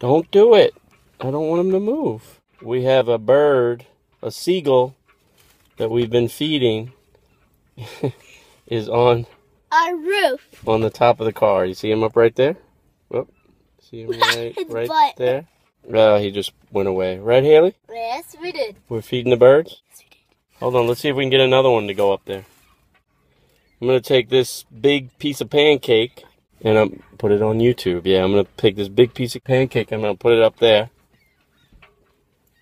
Don't do it. I don't want him to move. We have a bird, a seagull, that we've been feeding is on Our roof. on the top of the car. You see him up right there? Whoop. See him right, right butt. there? Oh, he just went away. Right, Hailey? Yes, we did. We're feeding the birds? Hold on, let's see if we can get another one to go up there. I'm gonna take this big piece of pancake and I'm put it on YouTube. Yeah, I'm gonna take this big piece of pancake I'm gonna put it up there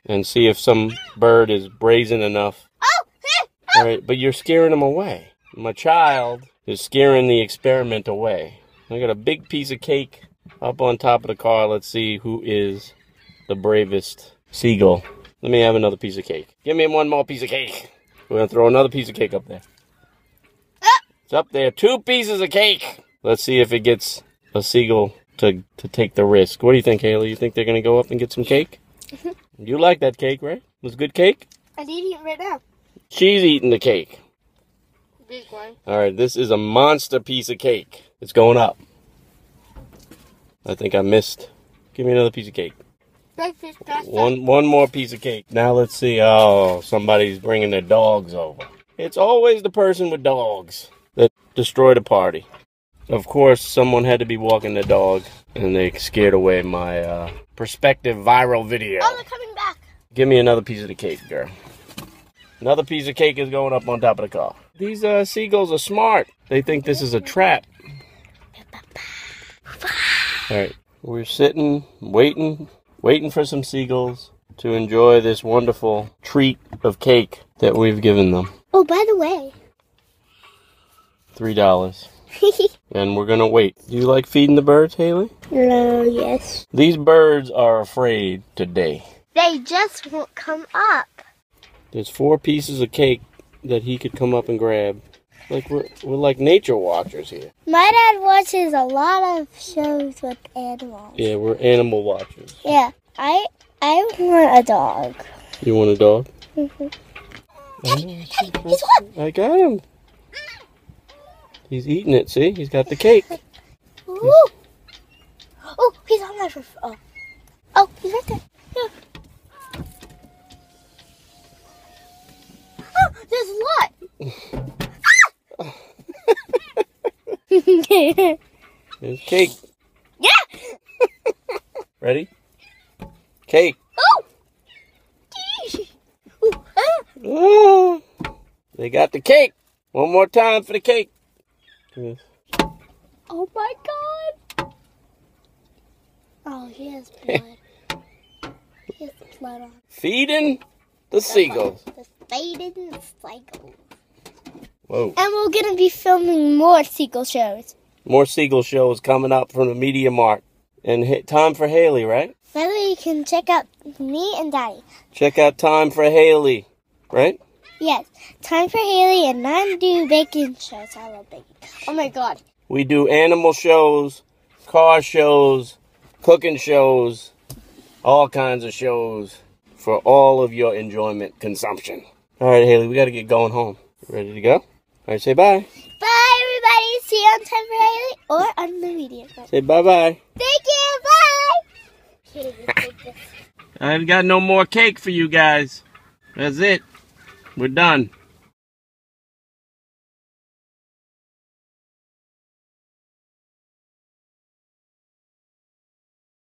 and see if some bird is brazen enough. Oh! All right, but you're scaring them away. My child is scaring the experiment away. I got a big piece of cake up on top of the car. Let's see who is the bravest seagull. Let me have another piece of cake. Give me one more piece of cake. We're gonna throw another piece of cake up there. Ah! It's up there. Two pieces of cake. Let's see if it gets a seagull to to take the risk. What do you think, Hailey? You think they're gonna go up and get some cake? you like that cake, right? It was good cake. I need to eat right now. She's eating the cake. Big one. All right, this is a monster piece of cake. It's going up. I think I missed. Give me another piece of cake. Breakfast, breakfast. One one more piece of cake. Now let's see. Oh, somebody's bringing their dogs over. It's always the person with dogs that destroy the party. Of course, someone had to be walking the dog, and they scared away my uh, prospective viral video. Oh, they're coming back. Give me another piece of the cake, girl. Another piece of cake is going up on top of the car. These uh, seagulls are smart. They think this is a trap. All right, we're sitting, waiting, waiting for some seagulls to enjoy this wonderful treat of cake that we've given them. Oh, by the way. Three dollars. And we're gonna wait. Do you like feeding the birds, Hailey? no, yes. These birds are afraid today. They just won't come up. There's four pieces of cake that he could come up and grab. Like we're we're like nature watchers here. My dad watches a lot of shows with animals. Yeah, we're animal watchers. Yeah, I I want a dog. You want a dog? Mhm. I got him. He's eating it. See, he's got the cake. Ooh. Oh, he's on my roof. Oh, oh, he's right there. Yeah. Oh, there's a lot. Ah! There's cake. yeah. Ready? Cake. Oh. Ooh, ah. Oh, they got the cake. One more time for the cake. Yes. Oh my god. Oh, he has blood. he has blood on. Feeding the seagulls. The faded cycle. Whoa. And we're gonna be filming more seagull shows. More seagull shows coming up from the Media Mart. And time for Hailey, right? By the way, you can check out me and Daddy. Check out Time for Hailey, right? Yes, time for Hailey and I do bacon shows. I love bacon. Oh my god. We do animal shows, car shows, cooking shows, all kinds of shows for all of your enjoyment consumption. All right, Hailey, we got to get going home. Ready to go? All right, say bye. Bye, everybody. See you on Time for Hailey or on the media. Say bye bye. Thank you. Bye. Here, you take this. I've got no more cake for you guys. That's it. We're done.